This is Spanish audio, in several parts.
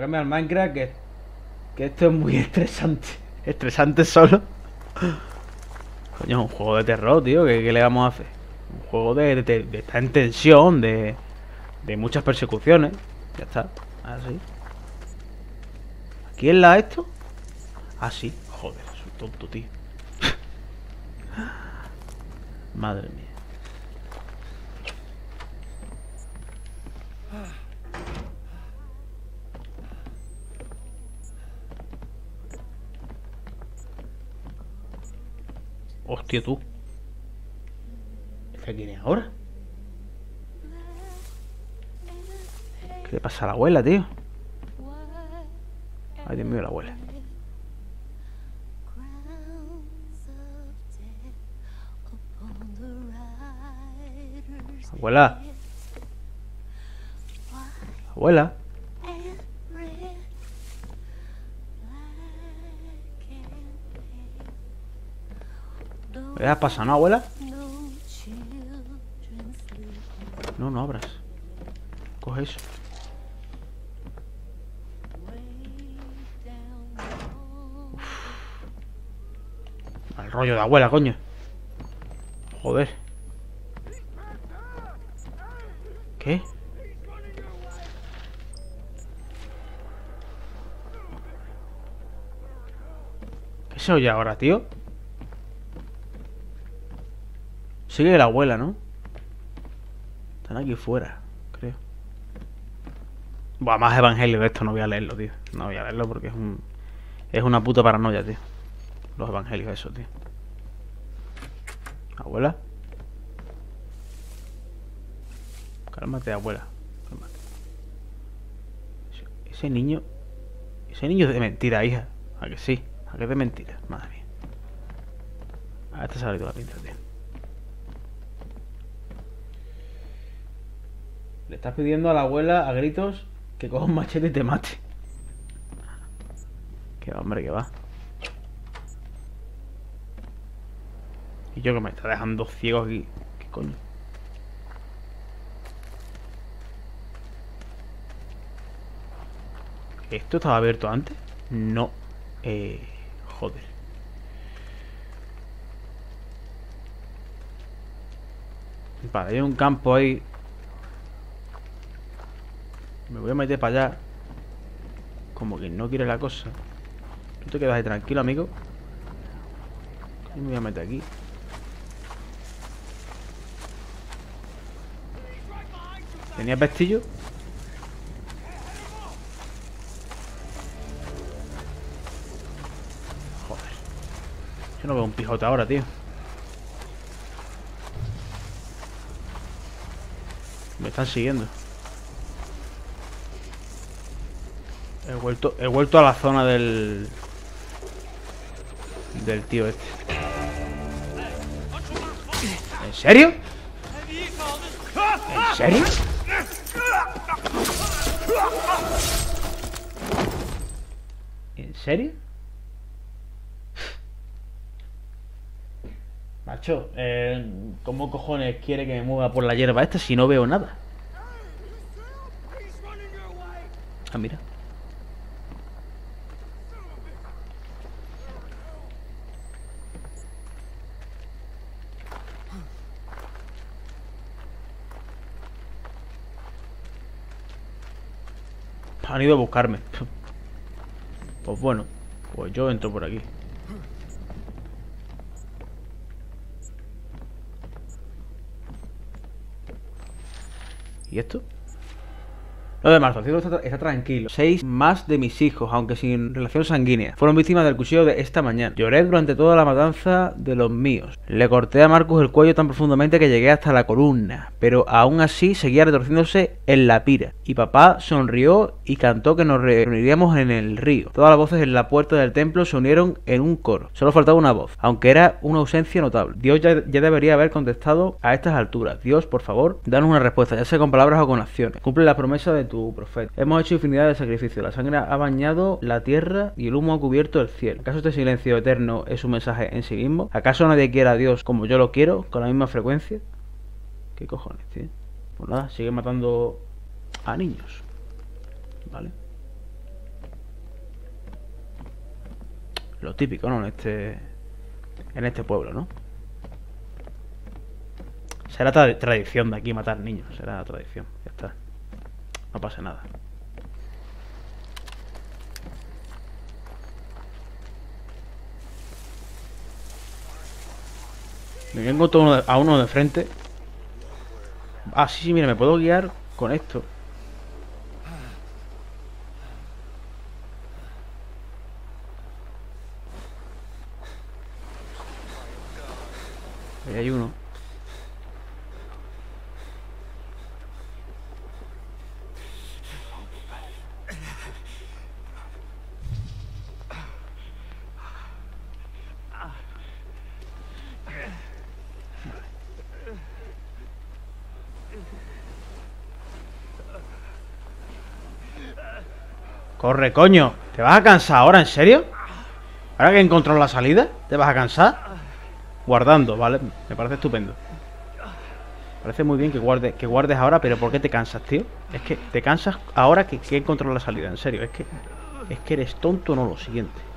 Cambio al Minecraft que, esto es muy estresante. Estresante solo. Coño, un juego de terror, tío. ¿Qué, qué le vamos a hacer? Un juego de, de, de estar en tensión, de, de muchas persecuciones. Ya está. Así. ¿Quién la esto? Ah, sí. Joder, soy tonto, tío. Madre mía. Hostia, tú. ¿Esta quién es ahora? ¿Qué le pasa a la abuela, tío? Ay, Dios mío, la abuela. Abuela. Abuela. ¿Qué ha pasado, no, abuela? No, no abras. Coge eso. Al rollo de abuela, coño. Joder. ¿Qué? ¿Qué se oye ahora, tío? Sigue la abuela, ¿no? Están aquí fuera, creo. Buah, más evangelio de esto no voy a leerlo, tío. No voy a leerlo porque es un... Es una puta paranoia, tío. Los evangelios, eso, tío. Abuela. Cálmate, abuela. Cálmate. Ese, niño... Ese niño es de mentira, hija. ¿A que sí? ¿A que es de mentira? Madre mía. A este se ha la pinta, tío. Le estás pidiendo a la abuela a gritos que coja un machete y te mate. Que hombre, que va. Y yo que me está dejando ciego aquí. ¿Qué coño? ¿Esto estaba abierto antes? No. Eh. Joder. Vale, hay un campo ahí me voy a meter para allá. Como que no quiere la cosa. Tú te quedas ahí tranquilo, amigo. Y me voy a meter aquí. ¿Tenías vestillo? Joder. Yo no veo un pijote ahora, tío. Me están siguiendo. He vuelto, he vuelto a la zona del... Del tío este. ¿En serio? ¿En serio? ¿En serio? Macho, eh, ¿cómo cojones quiere que me mueva por la hierba esta si no veo nada? Ah, mira. Han ido a buscarme. Pues bueno, pues yo entro por aquí. ¿Y esto? 9 de marzo, está, tranquilo. Seis más de mis hijos, aunque sin relación sanguínea, fueron víctimas del cuchillo de esta mañana. Lloré durante toda la matanza de los míos. Le corté a Marcus el cuello tan profundamente que llegué hasta la columna, pero aún así seguía retorciéndose en la pira. Y papá sonrió y cantó que nos reuniríamos en el río. Todas las voces en la puerta del templo se unieron en un coro. Solo faltaba una voz, aunque era una ausencia notable. Dios ya, ya debería haber contestado a estas alturas. Dios, por favor, danos una respuesta, ya sea con palabras o con acciones. Cumple la promesa de tu profeta. Hemos hecho infinidad de sacrificios. La sangre ha bañado la tierra y el humo ha cubierto el cielo. ¿Acaso este silencio eterno es un mensaje en sí mismo? ¿Acaso nadie quiere a Dios como yo lo quiero, con la misma frecuencia? ¿Qué cojones, tío? Pues nada, sigue matando a niños. ¿Vale? Lo típico, ¿no? En este, en este pueblo, ¿no? Será tradición de aquí matar niños, será tradición. No pasa nada. Me encuentro uno de- a uno de frente. Ah, sí, sí, mira, me puedo guiar con esto. Ahí hay uno. Corre, coño. ¿Te vas a cansar ahora, en serio? ¿Ahora que he encontrado la salida? ¿Te vas a cansar? Guardando, ¿vale? Me parece estupendo. Parece muy bien que guardes, que guardes ahora, pero ¿por qué te cansas, tío? Es que te cansas ahora que, que he encontrado la salida, en serio. Es que, es que eres tonto, no lo siguiente.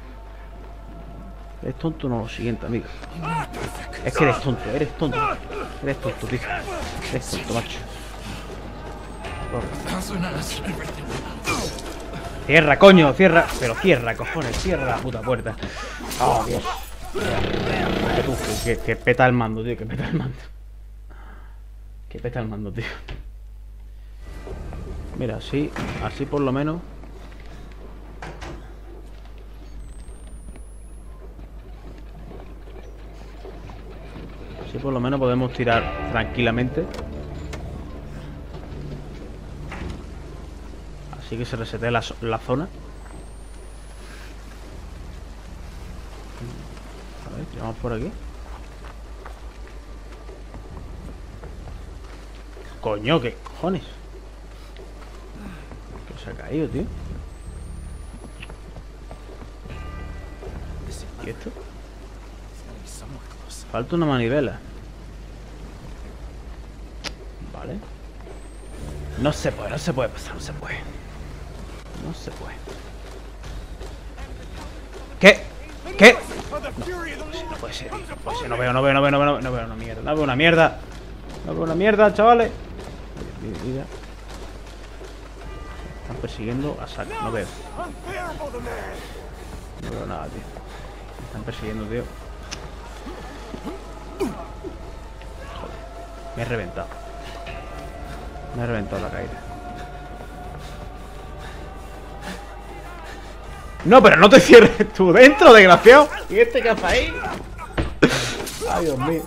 Eres tonto, no lo siguiente, amigo. Es que eres tonto, eres tonto. Eres tonto, tío. Eres tonto, macho. Cierra, coño, cierra. Pero cierra, cojones, cierra la puta puerta. Oh, Dios. Que peta el mando, tío, que peta el mando. Que peta el mando, tío. Mira, así, así por lo menos. Así por lo menos podemos tirar tranquilamente. Así que se resetea la, zo- la zona. A ver, tiramos por aquí. Coño, ¿qué cojones? Que se ha caído, tío. ¿Y esto? Falta una manivela. Vale. No se puede, no se puede pasar, no se puede. No se puede. ¿Qué? ¿Qué? No puede ser, no puede no veo, no veo, no veo, no veo, no veo una mierda, no veo una mierda. No veo una mierda, chavales. Están persiguiendo a saco, no veo. No veo nada, tío. Están persiguiendo, tío. Me he reventado. Me he reventado la caída. No, pero no te cierres tú dentro, desgraciado. ¿Y este qué hace ahí? Ay, Dios mío.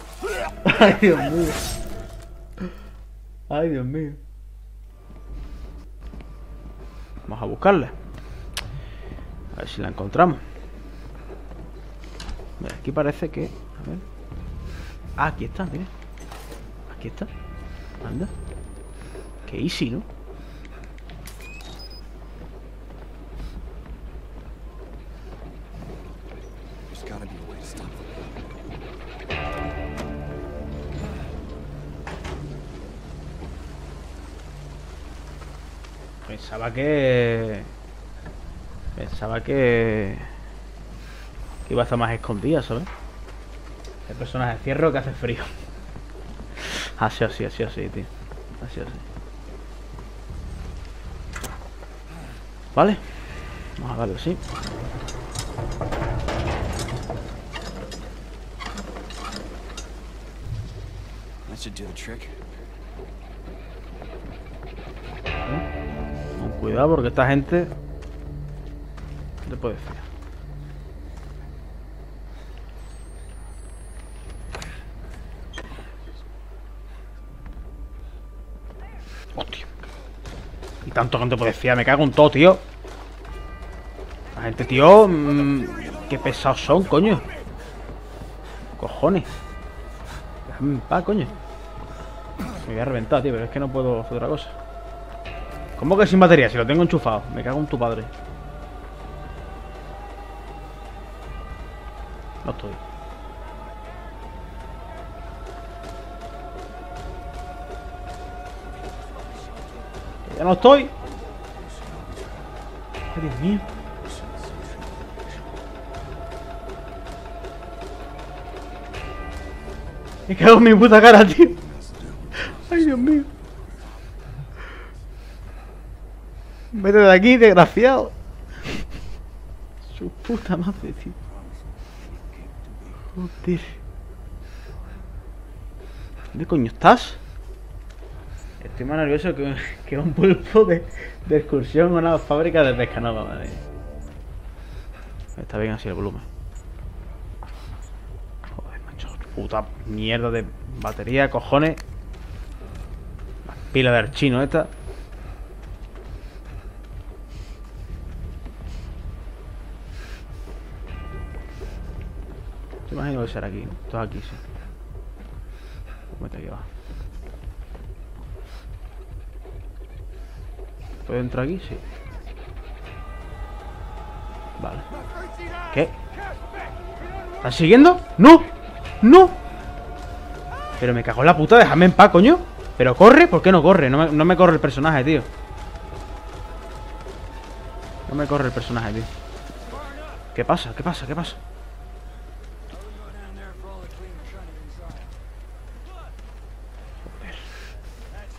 Ay, Dios mío. Ay, Dios mío. Vamos a buscarla. A ver si la encontramos. Mira, aquí parece que... A ver. Ah, aquí está, mira. Aquí está. Anda. Qué easy, ¿no? Pensaba que... Pensaba que... Que iba a estar más escondida, ¿sabes? Hay personas de cierro que hace frío. Así, así, así, así, tío. Así, así. Vale. Vamos a darle así. That should do the trick. Con cuidado porque esta gente... No te puedes fiar. Tanto que no te puedes fiar, me cago en todo, tío. La gente, tío... mm, qué pesados son, coño. Cojones. Déjame en paz, coño. Me voy a reventar, tío, pero es que no puedo hacer otra cosa. ¿Cómo que sin batería? Si lo tengo enchufado. Me cago en tu padre. No estoy. No estoy. Dios mío. Me cago en mi puta cara, tío. Ay, Dios mío. Vete de aquí, desgraciado. Su puta madre, tío. Joder. ¿Dónde coño estás? Estoy más nervioso que, un pulpo de, excursión a una fábrica de pesca nova, madre. Está bien así el volumen. Joder, macho. Puta mierda de batería, cojones. La pila de archino esta. Te imagino que será aquí. Todo aquí, sí. Vete aquí, va. ¿Puedo entrar aquí? Sí. Vale. ¿Qué? ¿Estás siguiendo? ¡No! ¡No! Pero me cago en la puta, déjame en paz, coño. ¿Pero corre? ¿Por qué no corre? No me, no me corre el personaje, tío. No me corre el personaje, tío. ¿Qué pasa? ¿Qué pasa? ¿Qué pasa?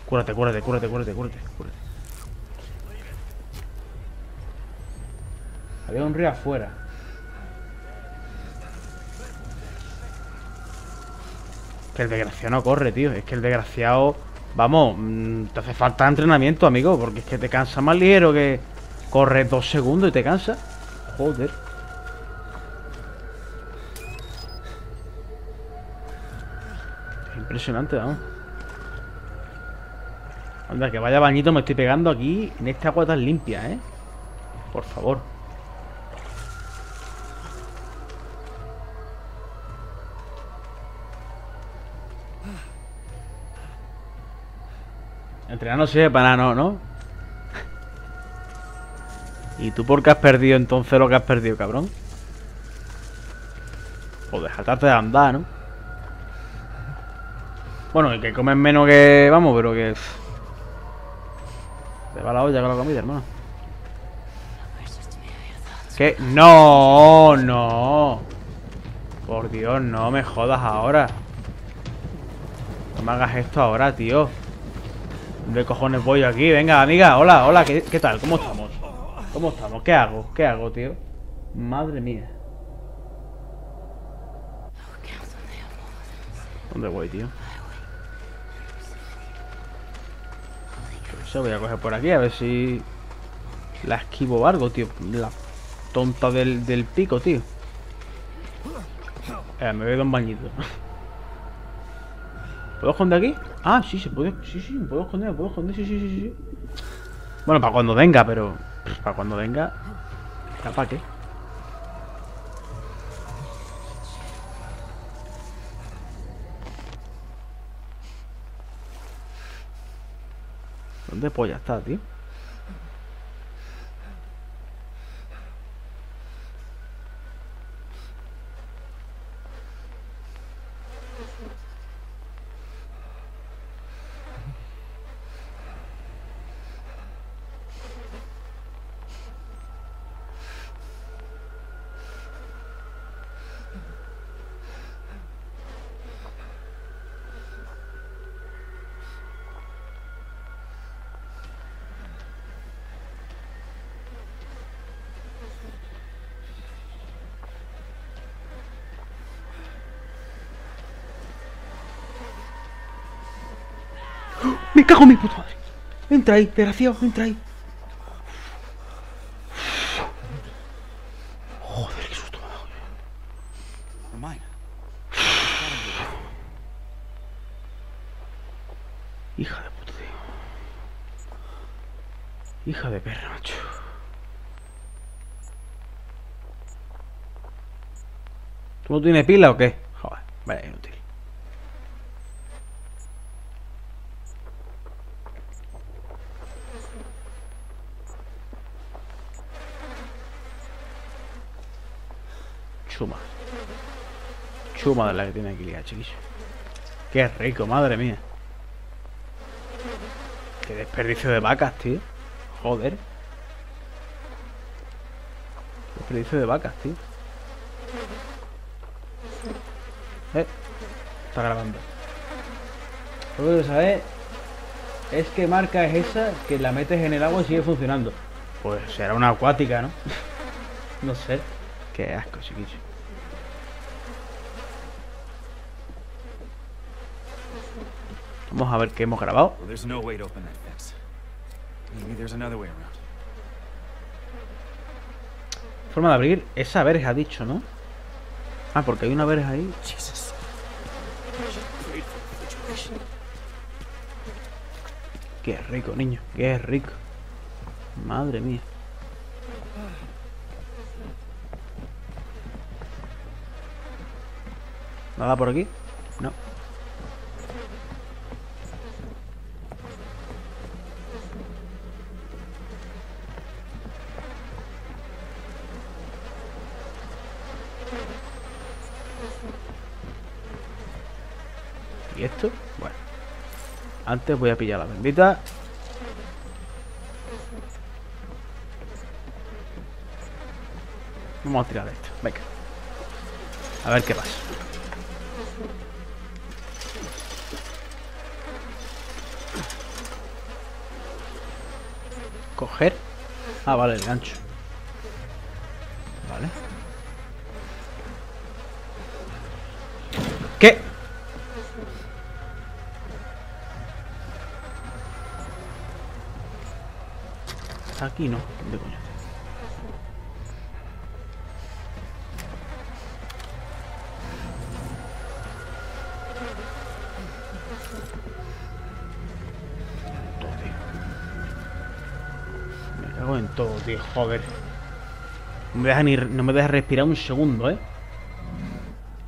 Cúrate, cúrate, cúrate, cúrate, cúrate, cúrate. Había un río afuera. Que el desgraciado no corre, tío. Es que el desgraciado... Vamos, mm, te hace falta entrenamiento, amigo. Porque es que te cansa más ligero que... Corre dos segundos y te cansa. Joder. Es impresionante, vamos. Anda, que vaya bañito me estoy pegando aquí en esta agua tan limpia, ¿eh? Por favor. Entrenar no sirve para nada, ¿no? ¿no? ¿Y tú por qué has perdido entonces lo que has perdido, cabrón? O dejarte de andar, ¿no? Bueno, y que comes menos que... Vamos, pero que... Te va la olla con la comida, hermano. ¿Qué? No, no. Por Dios, no me jodas ahora. No me hagas esto ahora, tío. ¿Dónde cojones voy aquí? Venga, amiga, hola, hola, ¿qué, qué tal? ¿Cómo estamos? ¿Cómo estamos? ¿Qué hago? ¿Qué hago, tío? Madre mía. ¿Dónde voy, tío? Eso voy a coger por aquí a ver si la esquivo algo, tío. La tonta del, del pico, tío. Eh, me voy a un bañito. ¿Puedo esconder aquí? Ah, sí, se puede. Sí, sí, puedo esconder, puedo esconder, sí, sí, sí, sí. Bueno, para cuando venga, pero. Para cuando venga. ¿Para qué? ¿Dónde polla está, tío? ¡Me cago en mi puta madre! Entra ahí, desgraciado, entra ahí. Joder, qué susto me ha dado. Hija de puta, tío. Hija de perra, macho. ¿Tú no tienes pila o qué? Joder, vaya inútil. Chuma. De la que tiene aquí chiquillo. Qué rico, madre mía. Qué desperdicio de vacas, tío. Joder. Desperdicio de vacas, tío. Eh. está grabando. Lo que saber es qué marca es esa que la metes en el agua y sigue funcionando. Pues será una acuática, ¿no? no sé. Qué asco, chiquillo. Vamos a ver qué hemos grabado. Forma de abrir esa verja, ha dicho, ¿no? Ah, porque hay una verja ahí. Qué rico, niño. Qué rico. Madre mía. ¿Nada por aquí? No. ¿Y esto? Bueno. Antes voy a pillar la bendita. Vamos a tirar esto. Venga. A ver qué pasa. Coger. Ah, vale, el gancho. Vale. ¿Qué? Aquí no. ¿Dónde coño? Me cago en todo, tío. Joder. No me deja ni, no me deja respirar un segundo, ¿eh?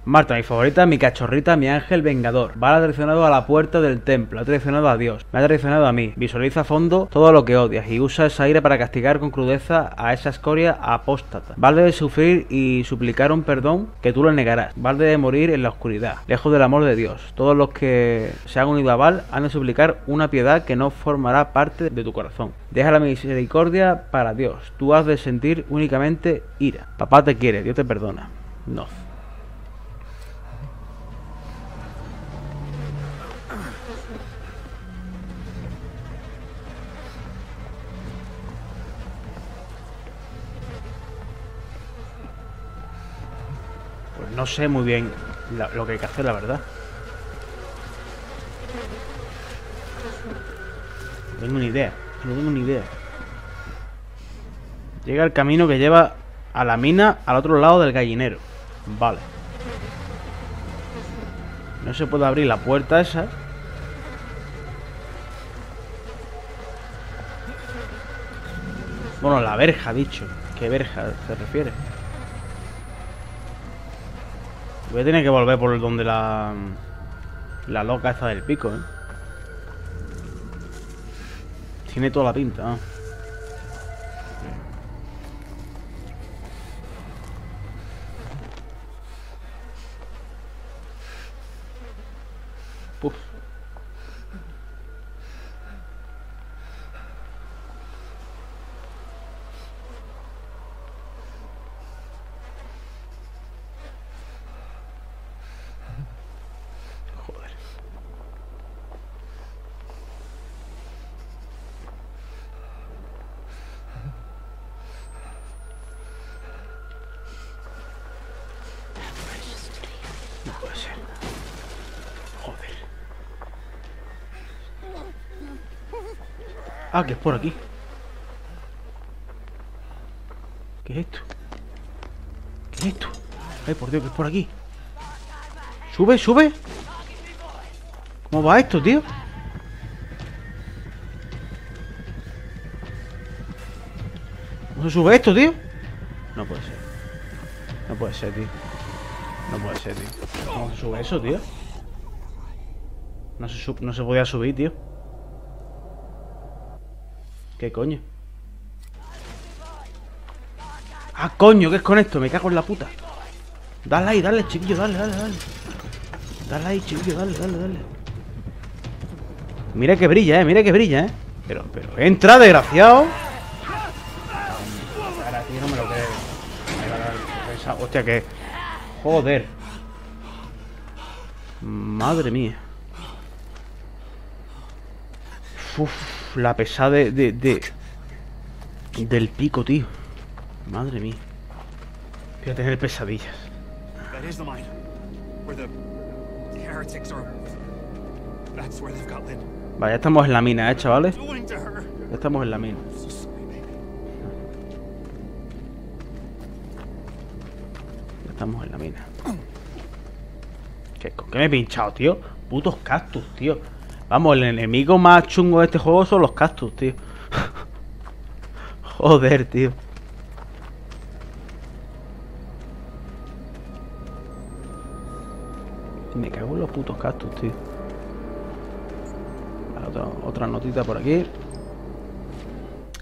Marta, mi favorita, mi cachorrita, mi ángel vengador. Va ha traicionado a la puerta del templo, ha traicionado a Dios, me ha traicionado a mí. Visualiza a fondo todo lo que odias y usa esa ira para castigar con crudeza a esa escoria apóstata. Val debe sufrir y suplicar un perdón que tú le negarás. Val debe morir en la oscuridad, lejos del amor de Dios. Todos los que se han unido a Val han de suplicar una piedad que no formará parte de tu corazón. Deja la misericordia para Dios. Tú has de sentir únicamente ira. Papá te quiere, Dios te perdona. No. No sé muy bien lo que hay que hacer, la verdad. No tengo ni idea. No tengo ni idea. Llega el camino que lleva a la mina al otro lado del gallinero. Vale. No se puede abrir la puerta esa. Bueno, la verja, dicho. ¿Qué verja se refiere? Voy a tener que volver por donde la... La loca esta del pico, ¿eh? Tiene toda la pinta, ¿no? Ah, que es por aquí. ¿Qué es esto? ¿Qué es esto? Ay, por Dios, que es por aquí. ¿Sube, sube? ¿Cómo va esto, tío? ¿Cómo se sube esto, tío? No puede ser. No puede ser, tío. No puede ser, tío. ¿Cómo se sube eso, tío? No se, sub- no se podía subir, tío. ¿Qué coño? Ah, coño, ¿qué es con esto? Me cago en la puta. Dale ahí, dale, chiquillo, dale, dale, dale. Dale ahí, chiquillo, dale, dale, dale. Mira que brilla, eh, mira que brilla, eh. Pero, pero, entra, desgraciado. Ahora, tío, no me lo creo. Hostia, que. Joder. Madre mía. Uf, la pesada de, de, de- Del pico, tío. Madre mía. Voy a tener pesadillas. Vale, ya estamos en la mina, ¿eh, chavales? Ya estamos en la mina. Ya estamos en la mina. ¿Qué, ¿Con qué me he pinchado, tío? Putos cactus, tío. Vamos, el enemigo más chungo de este juego son los cactus, tío. Joder, tío. Me cago en los putos cactus, tío. Otra, otra notita por aquí.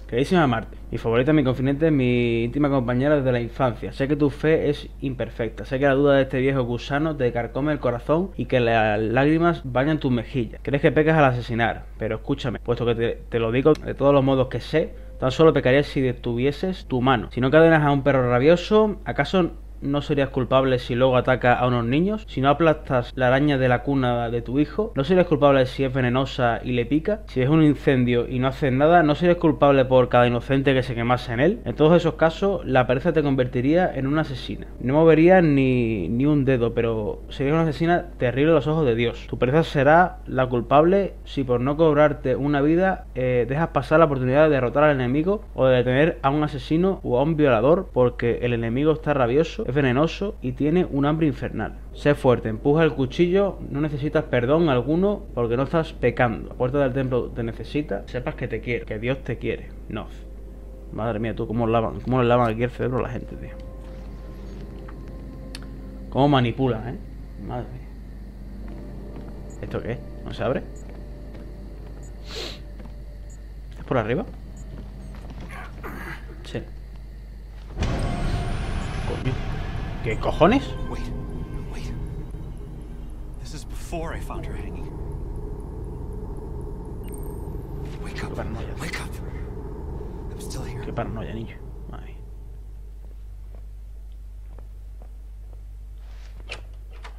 Queridísima Marte, mi favorita, mi confidente, mi íntima compañera desde la infancia. Sé que tu fe es imperfecta. Sé que la duda de este viejo gusano te carcome el corazón y que las lágrimas bañan tus mejillas. Crees que pecas al asesinar, pero escúchame, puesto que te, lo digo de todos los modos que sé, tan solo pecarías si detuvieses tu mano. Si no cadenas a un perro rabioso, ¿acaso no serías culpable si luego ataca a unos niños? Si no aplastas la araña de la cuna de tu hijo, ¿no serías culpable si es venenosa y le pica? Si es un incendio y no haces nada, ¿no serías culpable por cada inocente que se quemase en él? En todos esos casos, la pereza te convertiría en una asesina. No moverías ni, ni un dedo, pero serías una asesina terrible a los ojos de Dios. Tu pereza será la culpable si por no cobrarte una vida eh, dejas pasar la oportunidad de derrotar al enemigo o de detener a un asesino o a un violador porque el enemigo está rabioso, es venenoso y tiene un hambre infernal. Sé fuerte, empuja el cuchillo, no necesitas perdón alguno porque no estás pecando. La puerta del templo te necesita, sepas que te quiere, que Dios te quiere. No. Madre mía, tú cómo lavan, cómo le lavan aquí el cerebro a la gente, tío. Cómo manipulan, eh. Madre mía. ¿Esto qué? ¿No se abre? ¿Es por arriba? Sí. ¿Qué cojones? Wait, wait. This is before I found her hanging. Wake up. paranoia. Wake up. I'm still here. Qué paranoia, niño. Mía.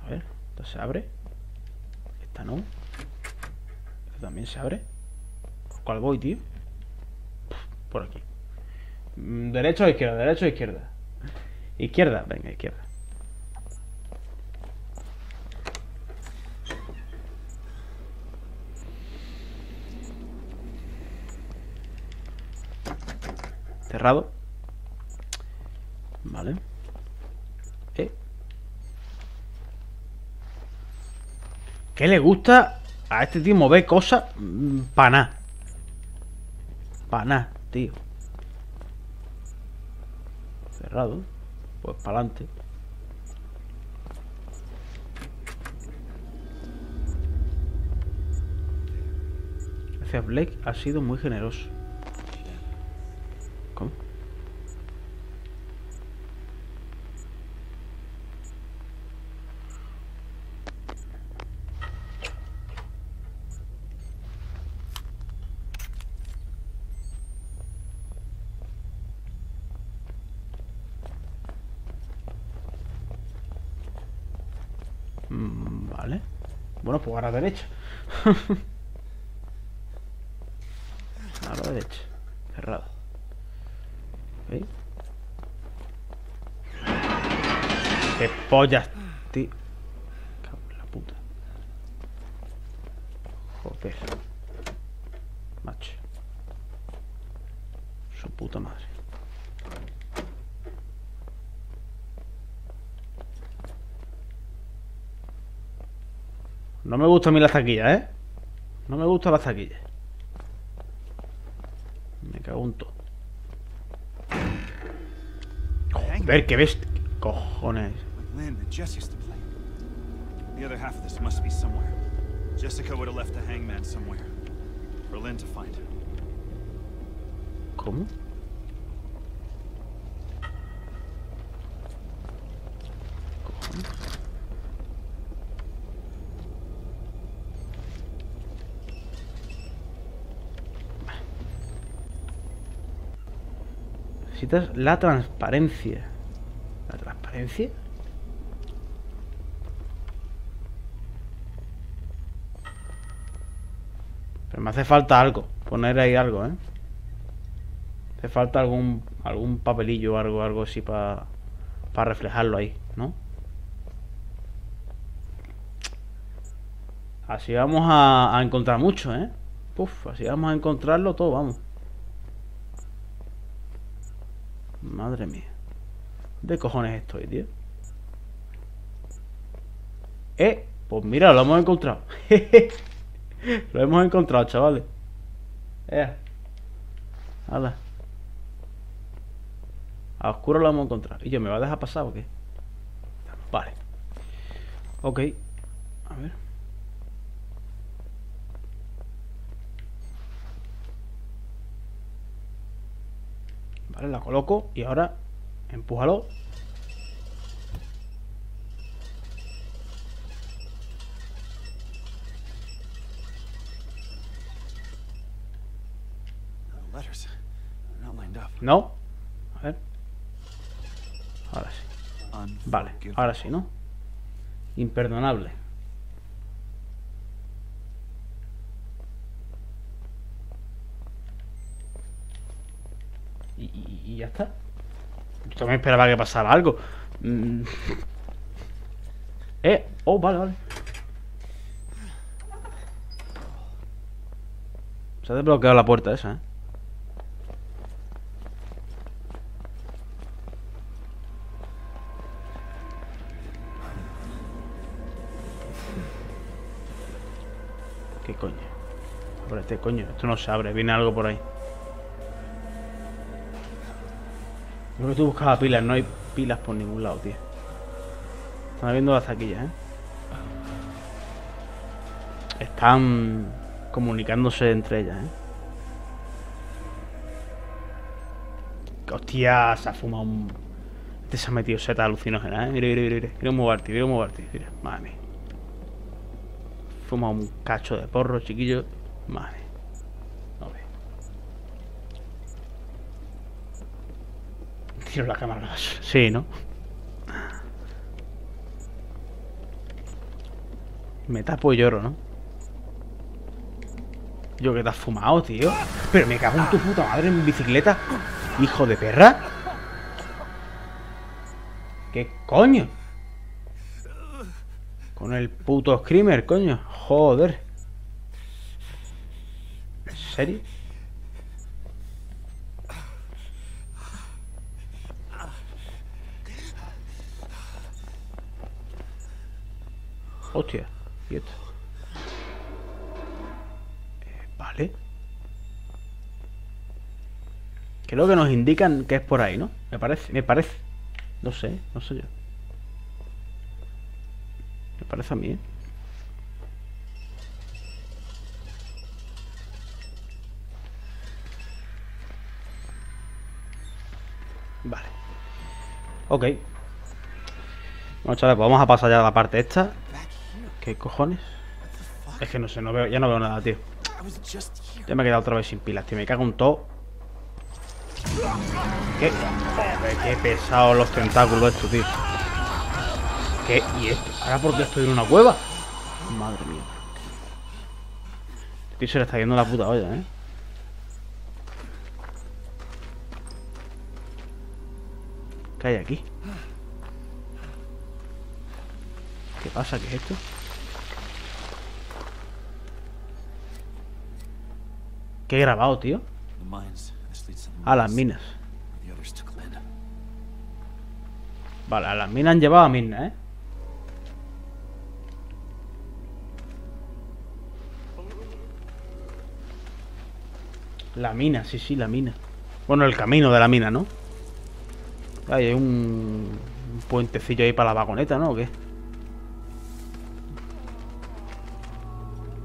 A ver, ¿esto se abre? Esta no. Esta también se abre. ¿Por cuál voy, tío? Por aquí. Mm, ¿Derecha o izquierda? ¿Derecha o izquierda? Izquierda, venga, izquierda. Cerrado. Vale. Eh. ¿Qué le gusta a este tío mover cosas para nada? Para tío. Cerrado. Pues para adelante. Gracias, Blake. Ha sido muy generoso. ¿Cómo? Mm, Vale. Pues ahora derecha. ahora derecha. Cerrado. ¿Veis? ¡Qué pollas, tío! Cago en la puta. Joder. Macho. Su puta madre. No me gusta a mí la taquilla, ¿eh? No me gusta la taquilla. Me cago en todo. Joder, que ves. Cojones. The other half of this must be somewhere. Jessica would have left the hangman somewhere. For Lynn to find. ¿Cómo? Necesitas la transparencia. ¿La transparencia? Pero me hace falta algo. Poner ahí algo, ¿eh? Hace falta algún algún papelillo o algo, algo así para pa reflejarlo ahí, ¿no? Así vamos a, a encontrar mucho, ¿eh? Puf, así vamos a encontrarlo todo, vamos. Madre mía. ¿De cojones estoy, tío? Eh, pues mira, lo hemos encontrado. lo hemos encontrado, chavales. Eh. Hala. A oscuro lo hemos encontrado. ¿Y yo me va a dejar pasar o qué? Vale. Ok. A ver. Vale, la coloco y ahora empújalo. No. A ver. Ahora sí. Vale, ahora sí, ¿no? Imperdonable. Y, ya está. Yo también esperaba que pasara algo. Mm. Eh, oh, vale, vale. Se ha desbloqueado la puerta esa, ¿eh? ¿Qué coño? Ábrete, coño. Esto no se abre. Viene algo por ahí. Creo que tú buscabas pilas. No hay pilas por ningún lado, tío. Están viendo las taquillas, ¿eh? Están comunicándose entre ellas, ¿eh? Hostia, se ha fumado un... Este se ha metido seta alucinógena, ¿eh? Mira, mira, mira, mira. Mira Barty, mira Barty. Mira, madre mía. Fuma un cacho de porro, chiquillo. Madre. No ve. Tiro la cámara. Sí, ¿no? Me tapo y lloro, ¿no? Yo que te has fumado, tío. Pero me cago en tu puta madre en bicicleta. Hijo de perra. ¿Qué coño? Con el puto screamer, coño. Joder. ¿En serio? Hostia. ¿Y esto? Vale. Creo que nos indican que es por ahí, ¿no? Me parece, me parece. No sé, no sé yo. Me parece a mí, ¿eh? Vale. Ok. Bueno, chavales, pues vamos a pasar ya a la parte esta. ¿Qué cojones? Es que no sé, no veo, ya no veo nada, tío. Ya me he quedado otra vez sin pilas, tío. Me cago en todo. ¿Qué? Joder, qué pesados los tentáculos estos, tío. ¿Qué? ¿Y esto? ¿Ahora por qué estoy en una cueva? Madre mía. Este tío se le está yendo la puta olla, ¿eh? ¿Qué hay aquí? ¿Qué pasa? ¿Qué es esto? ¿Qué he grabado, tío? A las minas. Vale, a las minas han llevado a Mirna, ¿eh? La mina, sí, sí, la mina. Bueno, el camino de la mina, ¿no? Ahí hay un, un puentecillo ahí para la vagoneta, ¿no? ¿O qué?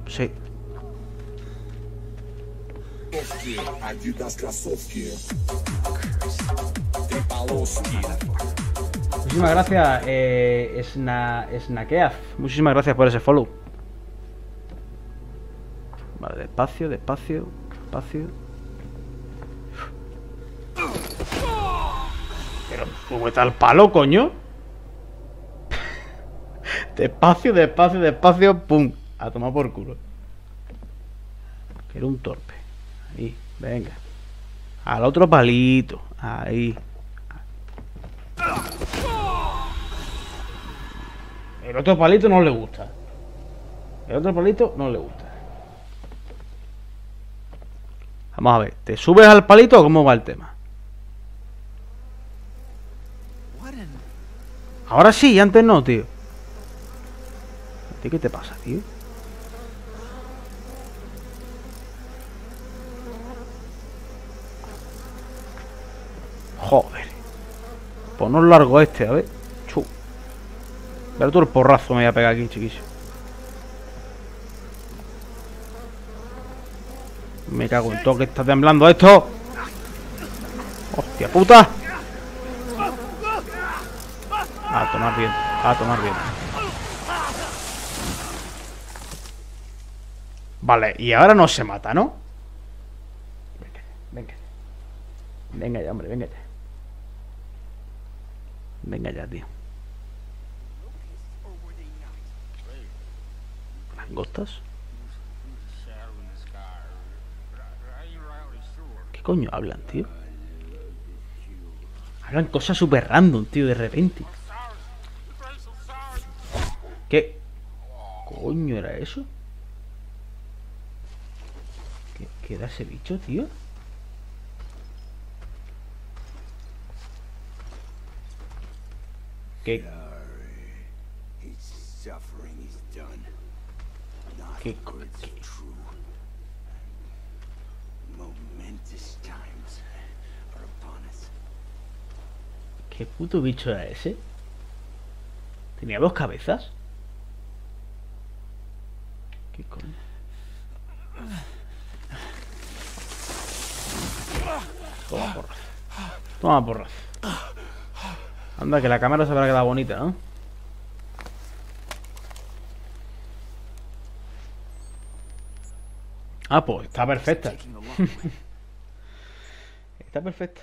Sí. Adidas кроссовки. Три полоски. Muchísimas gracias, eh, Sna Snakeaz. Muchísimas gracias por ese follow. Vale, despacio, despacio, despacio. Pero, ¿cómo está el palo, coño? despacio, despacio, despacio, pum. A tomar por culo. Que era un torpe. Ahí, venga. Al otro palito. Ahí. El otro palito no le gusta. El otro palito no le gusta. Vamos a ver. ¿Te subes al palito o cómo va el tema? Ahora sí, antes no, tío. ¿A ti qué te pasa, tío? Joder. Pues no es largo este, a ver. Chu. Ver tú el porrazo me voy a pegar aquí, chiquillo. Me cago en todo que está temblando esto. Hostia puta. A tomar bien, a tomar bien. Vale, y ahora no se mata, ¿no? Venga, venga. Venga ya, hombre, venga ya. Venga ya, tío. ¿Langostas? ¿Qué coño hablan, tío? Hablan cosas súper random, tío, de repente. ¿Qué coño era eso? ¿Qué, qué ese bicho, tío? ¿Qué, qué, qué- puto bicho era ese? ¿Tenía dos cabezas? ¿Qué coño? Toma porrazo. Toma porrazo. Anda, que la cámara se habrá quedado bonita, ¿no? Ah, pues está perfecta. Está perfecta.